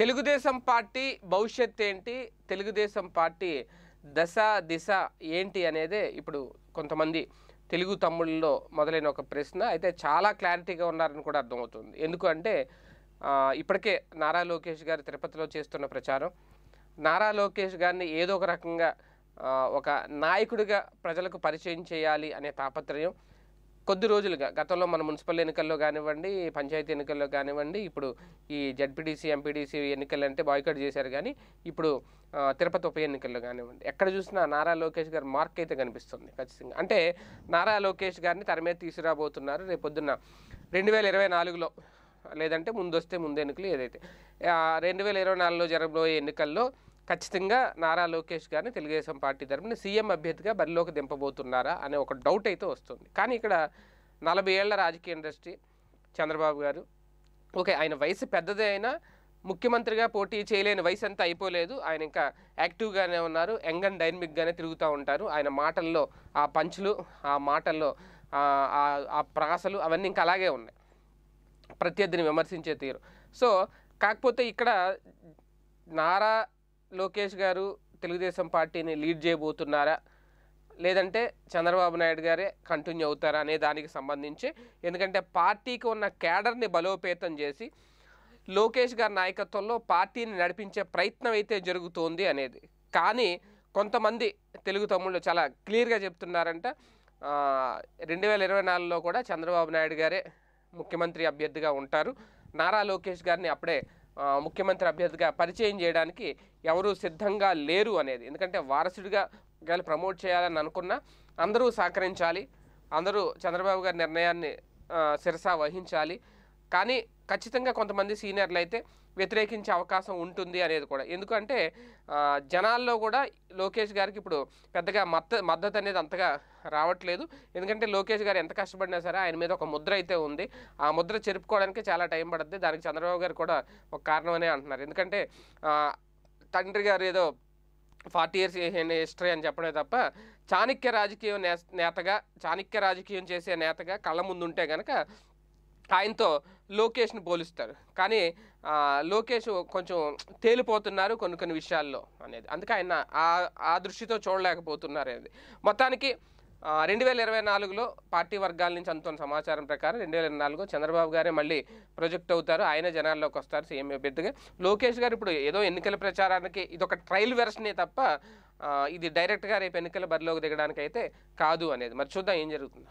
Telugu Desam party భవిష్యత్ ఏంటి? Telugu Desam party దశ దిశ ఏంటి అనేదే ఇప్పుడు కొంతమంది తెలుగు తమ్ముళ్ళలో మొదలైన ఒక ప్రశ్న. అయితే చాలా క్లారిటీగా ఉన్నారని కూడా అర్థమవుతుంది. ఎందుకంటే ఇప్పటికే నారా లోకేష్ గారు తిరుపతిలో చేస్తున్న ప్రచారం. నారా లోకేష్ గారిని ఏదో ఒక రకంగా ఒక నాయకుడిగా ప్రజలకు పరిచయం చేయాలి అనే తాపత్రయం కొద్ది రోజులుగా. గతంలో మన మున్సిపల్ ఎన్నికల్లో కానివ్వండి పంచాయతీ ఎన్నికల్లో కానివ్వండి ఇప్పుడు ఈ జడ్పీటీసీ ఎంపీటీసీ ఎన్నికలు అంటే బాయ్కట్ చేశారు కానీ ఇప్పుడు తిరుపతి ఉప ఎన్నికల్లో కానివ్వండి. ఎక్కడ చూసినా నారా లోకేష్ గారి మార్క్ అయితే కనిపిస్తుంది ఖచ్చితంగా. అంటే నారా లోకేష్ గారిని తరమే మీద తీసుకురాబోతున్నారు రేపు పొద్దున్న రెండు వేల ఇరవై నాలుగులో లేదంటే ముందు వస్తే ముందు ఎన్నికలు ఏదైతే రెండు వేల ఇరవై నాలుగులో జరగబోయే ఎన్నికల్లో ఖచ్చితంగా నారా లోకేష్ గారిని తెలుగుదేశం పార్టీ తరఫున సీఎం అభ్యర్థిగా బరిలోకి దింపబోతున్నారా అనే ఒక డౌట్ అయితే వస్తుంది. కానీ ఇక్కడ నలభై ఏళ్ళ రాజకీయ ఇండస్ట్రీ చంద్రబాబు గారు ఓకే ఆయన వయసు పెద్దదే అయినా ముఖ్యమంత్రిగా పోటీ చేయలేని వయసు అంతా అయిపోలేదు. ఆయన ఇంకా యాక్టివ్గానే ఉన్నారు యంగ్ అండ్ డైనమిక్గానే తిరుగుతూ ఉంటారు. ఆయన మాటల్లో ఆ పంచులు ఆ మాటల్లో ఆ ప్రాసలు అవన్నీ ఇంకా అలాగే ఉన్నాయి. ప్రత్యర్థిని విమర్శించే తీరు. సో కాకపోతే ఇక్కడ నారా లోకేష్ గారు తెలుగుదేశం పార్టీని లీడ్ చేయబోతున్నారా? లేదంటే చంద్రబాబు నాయుడు గారే కంటిన్యూ అవుతారా అనే దానికి సంబంధించి? ఎందుకంటే పార్టీకి ఉన్న క్యాడర్ని బలోపేతం చేసి లోకేష్ గారి నాయకత్వంలో పార్టీని నడిపించే ప్రయత్నం అయితే జరుగుతోంది అనేది. కానీ కొంతమంది తెలుగు తమ్ముళ్ళు చాలా క్లియర్గా చెప్తున్నారంట. రెండు వేల ఇరవై నాలుగులో కూడా చంద్రబాబు నాయుడు గారే ముఖ్యమంత్రి అభ్యర్థిగా ఉంటారు. నారా లోకేష్ గారిని అప్పుడే ముఖ్యమంత్రి అభ్యర్థిగా పరిచయం చేయడానికి ఎవరూ సిద్ధంగా లేరు అనేది. ఎందుకంటే వారసుడిగా ఒకవేళ ప్రమోట్ చేయాలని అనుకున్నా అందరూ సహకరించాలి అందరూ చంద్రబాబు గారి నిర్ణయాన్ని శిరసా వహించాలి కానీ ఖచ్చితంగా కొంతమంది సీనియర్లు అయితే వ్యతిరేకించే అవకాశం ఉంటుంది అనేది కూడా. ఎందుకంటే జనాల్లో కూడా లోకేష్ గారికి ఇప్పుడు పెద్దగా మద్ద మద్దతు అనేది అంతగా రావట్లేదు. ఎందుకంటే లోకేష్ గారు ఎంత కష్టపడినా సరే ఆయన మీద ఒక ముద్ర అయితే ఉంది. ఆ ముద్ర చెరుపుకోవడానికి చాలా టైం పడుతుంది దానికి చంద్రబాబు గారు కూడా ఒక కారణమనే అంటున్నారు. ఎందుకంటే తండ్రి గారు ఏదో ఫార్టీ ఇయర్స్ హిస్టరీ అని చెప్పడమే తప్ప చాణక్య రాజకీయం నేతగా చాణక్య రాజకీయం చేసే నేతగా కళ్ళ ముందుంటే కనుక ఆయనతో లోకేష్ని పోలుస్తారు. కానీ లోకేష్ కొంచెం తేలిపోతున్నారు కొన్ని కొన్ని విషయాల్లో అనేది. అందుకే ఆయన ఆ ఆ దృష్టితో చూడలేకపోతున్నారు అనేది మొత్తానికి రెండు వేల ఇరవై నాలుగులో పార్టీ వర్గాల నుంచి అందుతున్న సమాచారం ప్రకారం రెండు వేల ఇరవై చంద్రబాబు గారే మళ్ళీ ప్రొజెక్ట్ అవుతారు. ఆయన జనాల్లోకి వస్తారు సీఎం అభ్యర్థిగా. లోకేష్ గారు ఇప్పుడు ఏదో ఎన్నికల ప్రచారానికి ఇది ఒక ట్రయల్ వెర్షనే తప్ప ఇది డైరెక్ట్గా రేపు ఎన్నికల బరిలోకి దిగడానికి అయితే కాదు అనేది. మరి చూద్దాం ఏం జరుగుతుందో.